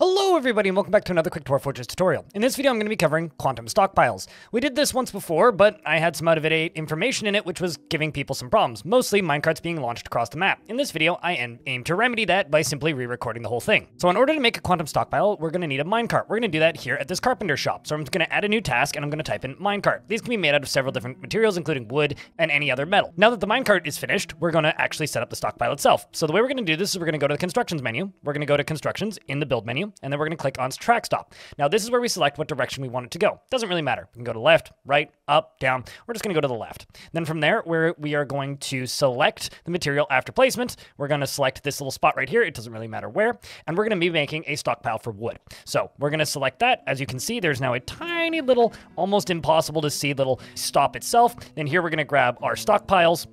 Hello everybody and welcome back to another quick Dwarf Fortress tutorial. In this video I'm going to be covering quantum stockpiles. We did this once before, but I had some out-of-date information in it which was giving people some problems, mostly minecarts being launched across the map. In this video I aim to remedy that by simply re-recording the whole thing. So in order to make a quantum stockpile, we're going to need a minecart. We're going to do that here at this carpenter shop. So I'm going to add a new task and I'm going to type in minecart. These can be made out of several different materials including wood and any other metal. Now that the minecart is finished, we're going to actually set up the stockpile itself. So the way we're going to do this is we're going to go to the constructions menu, we're going to go to constructions in the build menu, and then we're going to click on on track stop. Now this is where we select what direction we want it to go. Doesn't really matter. We can go to left, right, up, down. We're just going to go to the left. Then from there, where we are going to select the material after placement, we're going to select this little spot right here. It doesn't really matter where. And we're going to be making a stockpile for wood. So we're going to select that. As you can see, there's now a tiny little, almost impossible to see little stop itself. Then here we're going to grab our stockpiles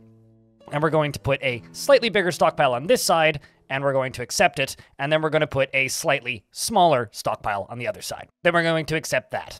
and we're going to put a slightly bigger stockpile on this side and we're going to accept it, and then we're going to put a slightly smaller stockpile on the other side. Then we're going to accept that.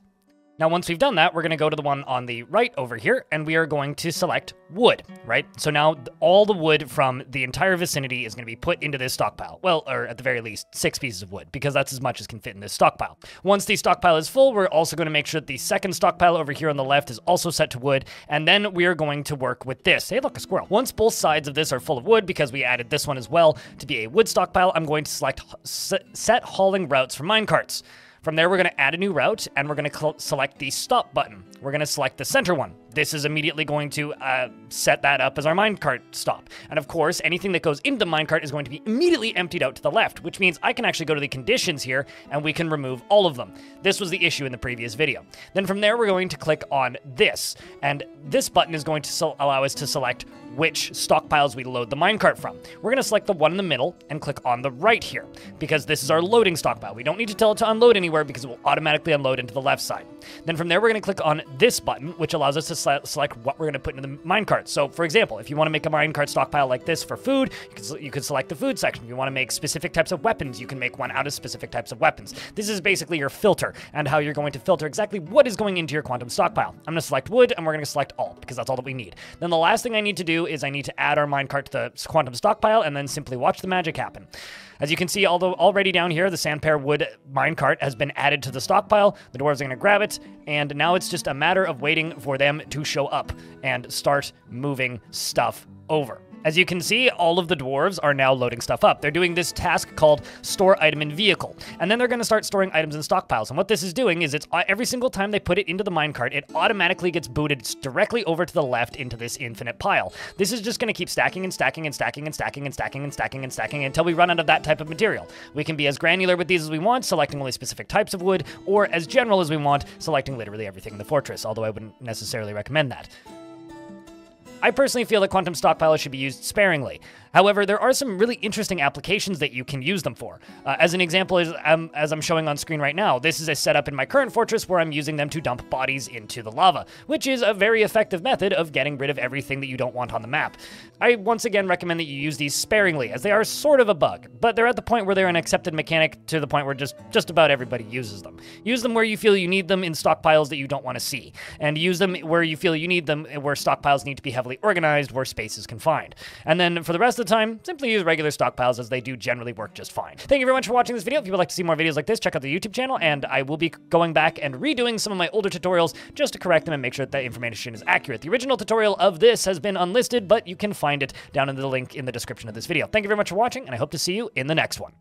Now, once we've done that, we're going to go to the one on the right over here, and we are going to select wood, right? So now all the wood from the entire vicinity is going to be put into this stockpile. Well, or at the very least, six pieces of wood, because that's as much as can fit in this stockpile. Once the stockpile is full, we're also going to make sure that the second stockpile over here on the left is also set to wood, and then we are going to work with this. Hey, look, a squirrel. Once both sides of this are full of wood, because we added this one as well to be a wood stockpile, I'm going to select set hauling routes for minecarts. From there, we're going to add a new route, and we're going to select the stop button. We're going to select the center one. This is immediately going to uh, set that up as our minecart stop. And of course, anything that goes into the minecart is going to be immediately emptied out to the left, which means I can actually go to the conditions here, and we can remove all of them. This was the issue in the previous video. Then from there, we're going to click on this, and this button is going to allow us to select which stockpiles we load the minecart from. We're going to select the one in the middle and click on the right here, because this is our loading stockpile. We don't need to tell it to unload anywhere because it will automatically unload into the left side. Then from there, we're going to click on this button, which allows us to select what we're going to put into the minecart. So for example, if you want to make a minecart stockpile like this for food, you can, you can select the food section. If you want to make specific types of weapons, you can make one out of specific types of weapons. This is basically your filter and how you're going to filter exactly what is going into your quantum stockpile. I'm going to select wood and we're going to select all because that's all that we need. Then the last thing I need to do is I need to add our minecart to the quantum stockpile and then simply watch the magic happen. As you can see, although already down here, the Sandpear wood minecart has been added to the stockpile. The dwarves are going to grab it, and now it's just a matter of waiting for them to show up and start moving stuff over. As you can see, all of the dwarves are now loading stuff up. They're doing this task called store item in vehicle, and then they're going to start storing items in stockpiles. And what this is doing is it's uh, every single time they put it into the minecart, it automatically gets booted directly over to the left into this infinite pile. This is just going to keep stacking and stacking and stacking and stacking and stacking and stacking and stacking until we run out of that type of material. We can be as granular with these as we want, selecting only specific types of wood, or as general as we want, selecting literally everything in the fortress, although I wouldn't necessarily recommend that. I personally feel that quantum stockpiles should be used sparingly. However, there are some really interesting applications that you can use them for. Uh, as an example, um, as I'm showing on screen right now, this is a setup in my current fortress where I'm using them to dump bodies into the lava, which is a very effective method of getting rid of everything that you don't want on the map. I once again recommend that you use these sparingly, as they are sort of a bug, but they're at the point where they're an accepted mechanic to the point where just, just about everybody uses them. Use them where you feel you need them in stockpiles that you don't want to see, and use them where you feel you need them where stockpiles need to be heavily organized, where space is confined. And then for the rest of the time, simply use regular stockpiles as they do generally work just fine. Thank you very much for watching this video. If you would like to see more videos like this, check out the YouTube channel, and I will be going back and redoing some of my older tutorials just to correct them and make sure that that information is accurate. The original tutorial of this has been unlisted, but you can find it down in the link in the description of this video. Thank you very much for watching, and I hope to see you in the next one.